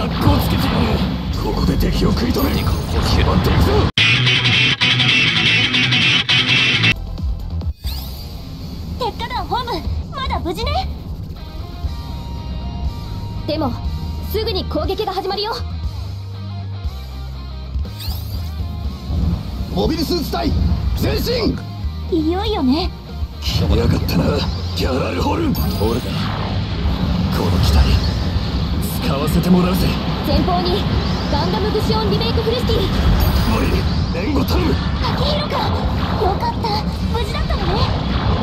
格好つけてやる。ここで敵を食い止め格好つける待っていくぞ鉄火団本部。まだ無事ね？でもすぐに攻撃が始まるよ。モビルスーツ隊前進！いよいよね。来やがったなギャラルホルン。俺だ。この機体使わせてもらうぜ。前方にガンダムグシオンリメイクフルシティ。モリ援護頼む。秋広か。よかった。無事だったのね。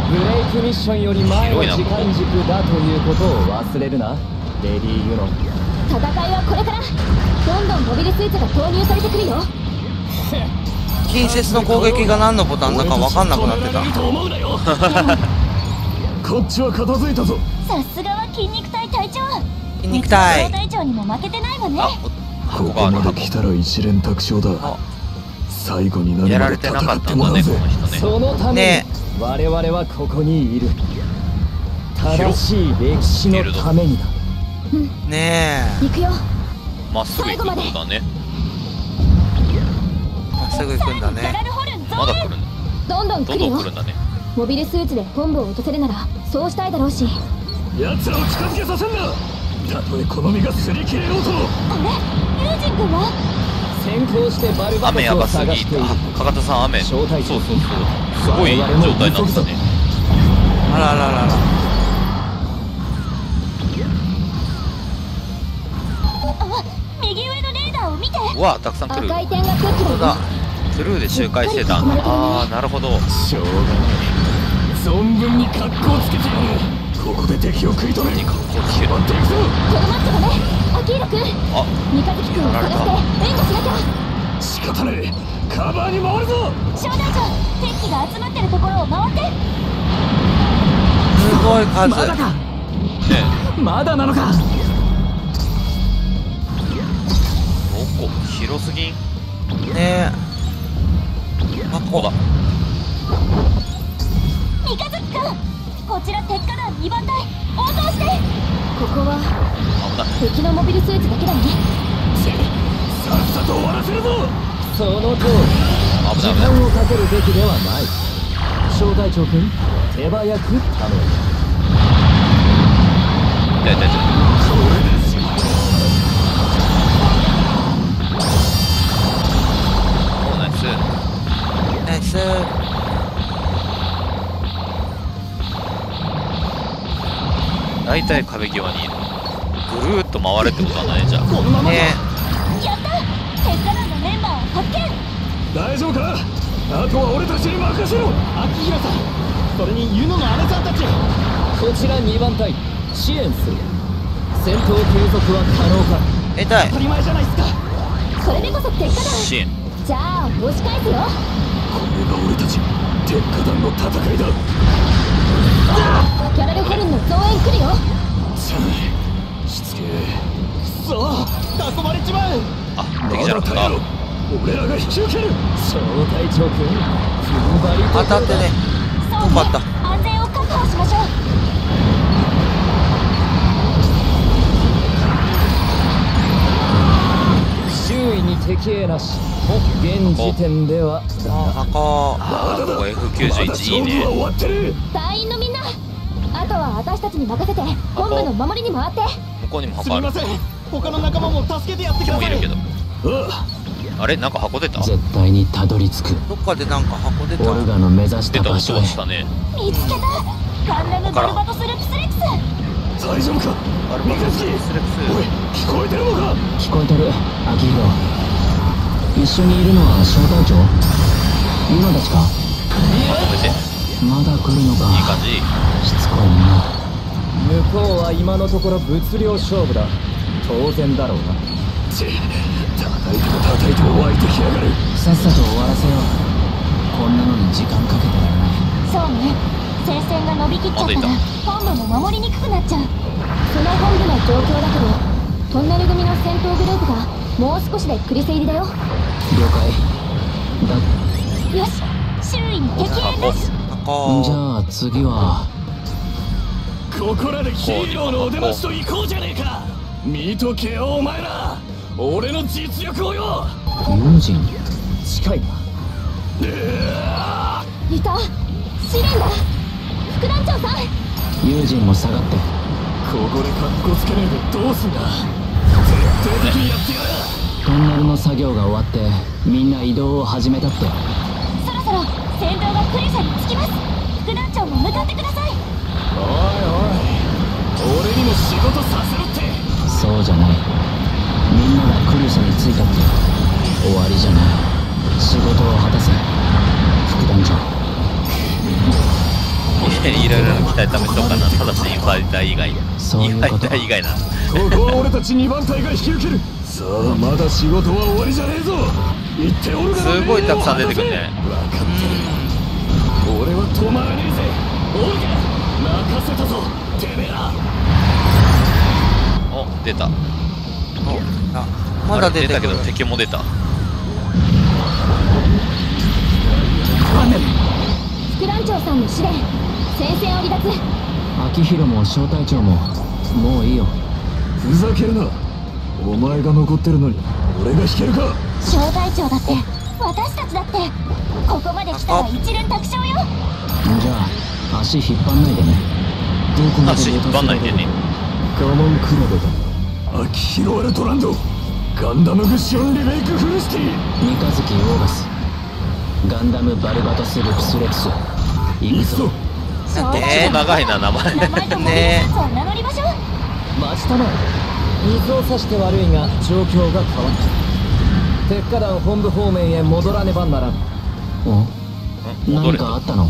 ブレイクミッションより前の時間軸だということを忘れるな。レディー・ユノ戦いはこれから。どんどんモビルスーツが投入されてくるよ。近接の攻撃が何のボタンだか分かんなくなってた。俺と思うなよ。こっちは片付いたぞ。さすがは筋肉隊隊長。筋肉隊肉隊長にも負けてないわね。あここまで来たら一連卓勝だ。あ。最後になやるまでられてなか戦ったんだね。そのために、ね。我々はここにいる。正しい歴史のためにだ。ね行くよ。まっすぐ行くんだね。えまっすぐ行くんだね。まだ来るんどんどんどん来るよどん来るんだねモビルスーツで本部を落とせるならそうしたいだろうし奴らを近づけさせんなたとえこの身が擦り切れようと。もあれユージン君は？先行してバルバトスを雨やばすぎ。探しているあかかたさん雨。そうそうそう。すごい状態になってたね。あららららあ右上のレーダーを見て。うわたくさん来る。赤だだトゥルーで周回してた。んだああなるほど。しょうがない。存分に格好つけてやるここで敵を食い止め何かこうつける待っていくぞとどまってたねアキーロ君あ三日月君を探して援護しなきゃ仕方ねえカバーに回るぞ小隊長敵機が集まってるところを回ってすごい数。まだかねまだなのかスーツだけだね。さっさと終わらせるぞ。その通り時間をかけるべきではない。小隊長君手早く頼む。痛い痛い痛いこれですよおナイス。ナイス。大体壁際にいるぐるーっと回れってことはないじゃん。このままねやった鉄火団のメンバー。を発見大丈夫かあとは俺たちに任せろ秋広さんそれにユノの姉さんたちこちら2番隊支援する戦闘継続は可能かえ痛い当たり前じゃないっすかそれでこそ鉄火団支援じゃあ押し返すよこれが俺たち鉄火団の戦いだギャラルホルンの増援来るよさあしつけえそう囲まれちまうあ敵じゃなかった俺らが引き受ける。小隊長君踏ん張りと当たってねった。安全を確保しましょう周囲に敵影なし。現時点では。だあが箱あここまだだ。まだ F91 いいねのは私たちに任せて本部の守りに回って。向こうにも箱あるん。他の仲間も助けてやって敵もい。るけどああれ？なんか箱出た？絶対にたどり着く。どっかでなんか箱出た。オルガの目指し出た場所へ。したね？見つけた。ガンダムバルバトスルプスレックス。大丈夫か？三日月スレックスおい聞こえてるのか？聞こえてるアキヒロ一緒にいるのは小隊長？今たちか？まとめていいまだ来るのか。感じ。しつこいな。向こうは今のところ物量勝負だ。当然だろうな。ち叩いても叩いても湧いてきやがる。さっさと終わらせよう。こんなのに時間かけてられない。そうね。戦線が伸びきっちゃったら本部も守りにくくなっちゃう。その本部の状況だけどトンネル組の戦闘グループがもう少しでクリセ入りだよ。了解。だよし。周囲に敵援です。箱じゃあ次は。ここらでヒーローのお出ましと行こうじゃねえか。見とけよお前ら。俺の実力をよ。友人？近いな。いた。試練だ。副団長さん。友人も下がって。ここでカッコつけねえでどうすんだ。徹底的にやってやる。トンネルの作業が終わってみんな移動を始めたって。そろそろ戦闘がクリシャにつきます。副団長も向かってください。おいおい。俺にも仕事させろって。そうじゃない。みんながクルシャに着いたって終わりじゃない。仕事を果たせ。副団長。いろいろな期待試そうかな。ただしインファイター以外そういうことインファイター以外な。ここは俺たち2番隊が引き受ける。さあまだ仕事は終わりじゃねえぞ。言っておるがすごいたくさん出てくるね。分かってる止まらねえぜ。オルガ任せたぞてめえら。お出た。あまだ出てたけど敵も出た。副団長さんの試練戦線を離脱。秋広も小隊長ももういいよ。ふざけるな。お前が残ってるのに俺が引けるか。小隊長だって私たちだってここまで来たら一連卓勝よ。じゃあ足引っ張んないでね。どこまで足引っ張んないでね。我慢比べだ秋広アルトランド。ガンダムグッションリメイクフルシティ。三日月オーガス。ガンダムバルバトスルプスレクス。行くぞ。なんでちょっと長いな名前。名前とモビルスーツを名乗りましょう。待ちたまえ。水を差して悪いが状況が変わった鉄火団本部方面へ戻らねばならん。お？何かあったの？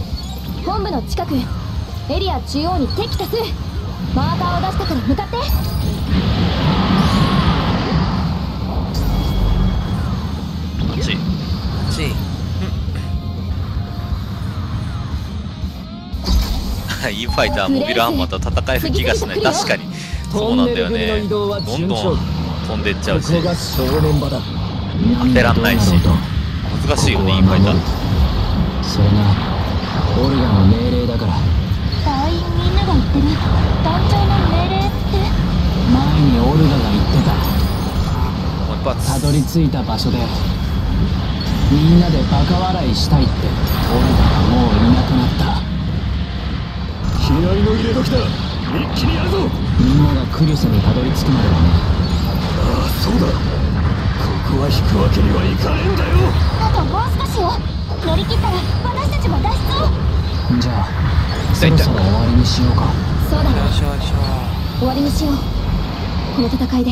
本部の近くエリア中央に敵多数。マーカーを出したから向かって。こっち。ち。インファイターモビルアーマーと戦える気がしない。確かに。そうなんだよね。どんどん飛んでっちゃうし。ここが正念場だ当てらんないし。難しいよねインファイターそれがオルガの命令だから。隊員みんなが言ってる。団長の命令って。前にオルガが言ってた。もう一発たどり着いた場所でみんなでバカ笑いしたいってオルガがもういなくなった。気合の入れ時だ。一気にやるぞ。みんながクリュスにたどり着くまではねくわけにはいかねえんだよ。あともう少しよ。乗り切ったら私たちも脱出を。じゃあそろそろ終わりにしようか。そうだね。よしよしよ終わりにしよう。この戦いで。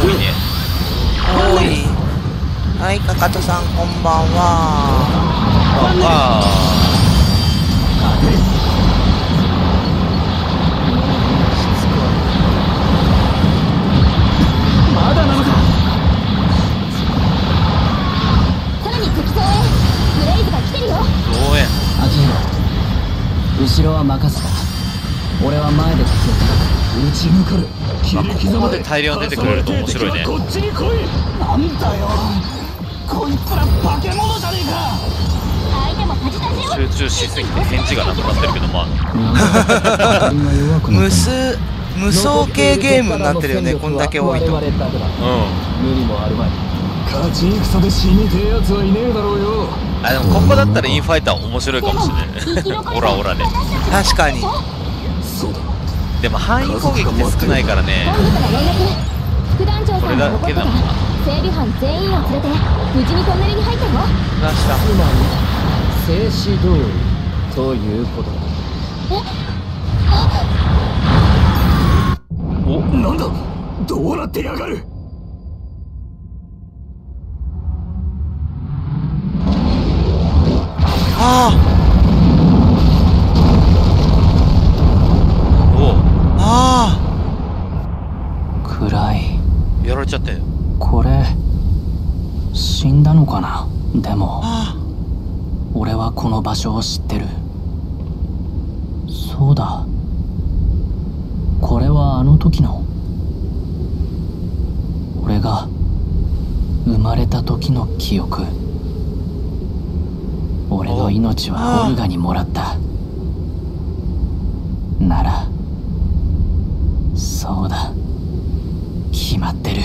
多いねおい。はいかかとさんこんばんは。あま後ろは任せた。俺は前で敵を叩打ち抜かれ切り刻まで大量に出てくれると面白いね。こっちに来いなんだよこいつら化け物じゃねえか。集中しすぎて返事がなくなってるけどまあ。無数無双系ゲームになってるよね こんだけ多いと。う無理もあるまい勝ち戦で死にてえやつはいねえだろうよ。んあでもここだったらインファイター面白いかでももしれない。オラオラで。確かに。そうだでも範囲攻撃って少ないからね。これだけだ。もんな。整備班全員を連れて無事にトンネルに入ったよ出した。つまり静止通りということだおなんだ？どうなってやがる？あおああ暗い。やられちゃったよ。これ死んだのかな？でも。あ俺はこの場所を知ってる。そうだ。これはあの時の。俺が生まれた時の記憶俺の命はオルガにもらった。ならそうだ。決まってる。